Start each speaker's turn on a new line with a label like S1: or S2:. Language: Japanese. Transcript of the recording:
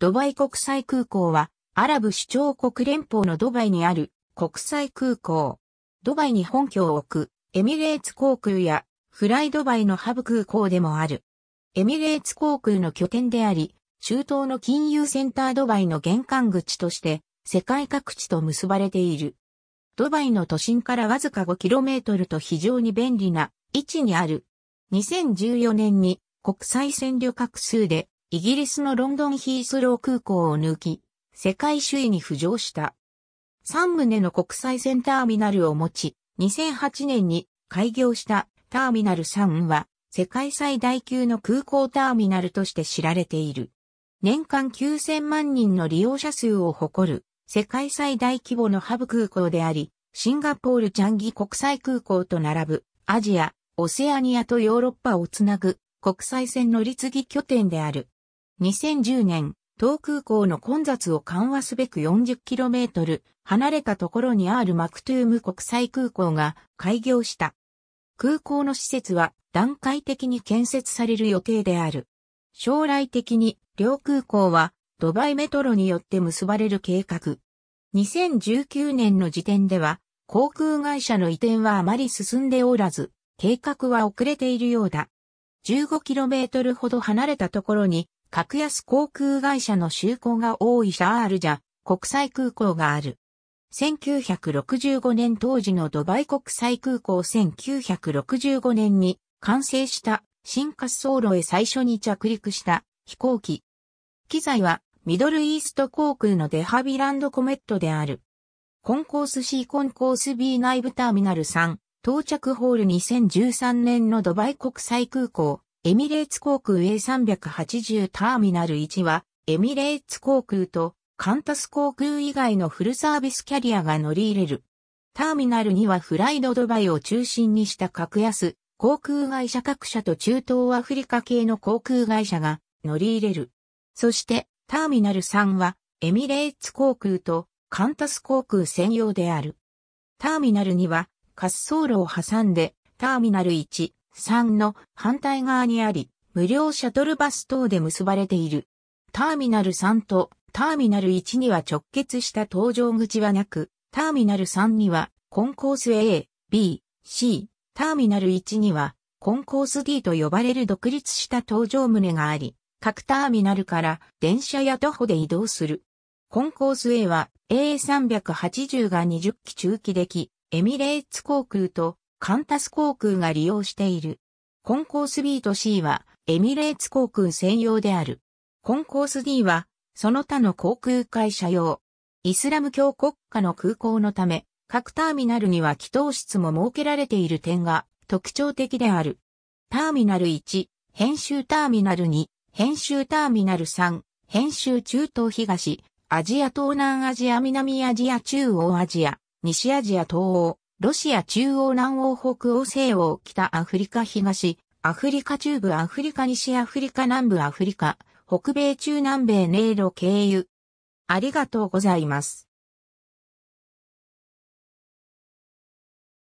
S1: ドバイ国際空港は、アラブ首長国連邦のドバイにある国際空港。ドバイに本拠を置くエミレーツ航空やフライドバイのハブ空港でもある。エミレーツ航空の拠点であり、中東の金融センタードバイの玄関口として世界各地と結ばれている。ドバイの都心からわずか 5km と非常に便利な位置にある。2014年に国際線旅客数でイギリスのロンドンヒースロー空港を抜き、世界首位に浮上した。3棟の国際線ターミナルを持ち、2008年に開業したターミナル3は世界最大級の空港ターミナルとして知られている。年間9000万人の利用者数を誇る世界最大規模のハブ空港であり、シンガポールチャンギ国際空港と並ぶアジア、オセアニアとヨーロッパをつなぐ国際線乗り継ぎ拠点である。2010年、東空港の混雑を緩和すべく 40km 離れたところにあるマクトゥーム国際空港が開業した。空港の施設は段階的に建設される予定である。将来的に両空港はドバイメトロによって結ばれる計画。2019年の時点では航空会社の移転はあまり進んでおらず、計画は遅れているようだ。15km ほど離れたところに格安航空会社の就航が多いシャールジャ国際空港がある。1965年当時のドバイ国際空港1965年に完成した新滑走路へ最初に着陸した飛行機。機材はミドルイースト航空のデハビランドコメットである。コンコース C コンコース B 内部ターミナル3、到着ホール2013年のドバイ国際空港、エミレーツ航空 A380 ターミナル1は、エミレーツ航空とカンタス航空以外のフルサービスキャリアが乗り入れる。ターミナルにはフライドドバイを中心にした格安、航空会社各社と中東アフリカ系の航空会社が乗り入れる。そして、ターミナル3は、エミレーツ航空とカンタス航空専用である。ターミナルには、滑走路を挟んで、ターミナル1、3の反対側にあり、無料シャトルバス等で結ばれている。ターミナル3とターミナル1には直結した搭乗口はなく、ターミナル3にはコンコース A、B、C、ターミナル1にはコンコース D と呼ばれる独立した搭乗棟があり、各ターミナルから電車や徒歩で移動する。コンコース A は A380 が20機中期でき、エミレーツ航空とカンタス航空が利用している。コンコース B と C はエミレーツ航空専用である。コンコース D はその他の航空会社用。イスラム教国家の空港のため、各ターミナルには祈祷室も設けられている点が特徴的である。ターミナル1、編集ターミナル2、編集ターミナル3、編集中東東、アジア東南アジア南アジア中央アジア、西アジア東欧、ロシア中央南欧北欧西欧北アフリカ東、アフリカ中部アフリカ西アフリカ南部アフリカ、北米中南米ネイロ経由。ありがとうございます。